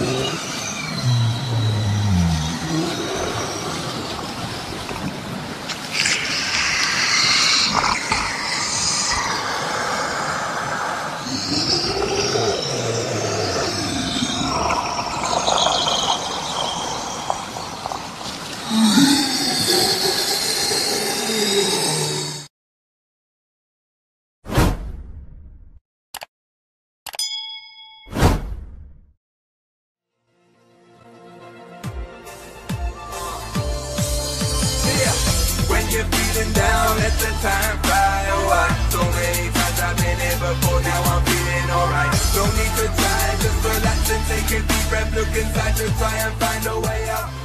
Thank. You're feeling down, let the time fly away. So many times I've been here before, now I'm feeling alright. No need to try, just relax and take a deep breath. Look inside to try and find a way out.